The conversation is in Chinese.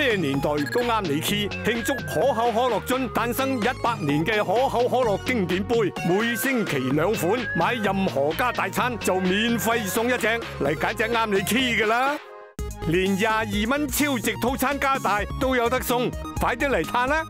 咩年代都啱你 key 庆祝可口可乐樽诞生一百年嘅可口可乐经典杯每星期两款买任何家大餐就免费送一只。嚟解只啱你 key 噶啦。连廿二蚊超值套餐加大都有得送快啲嚟叹啦。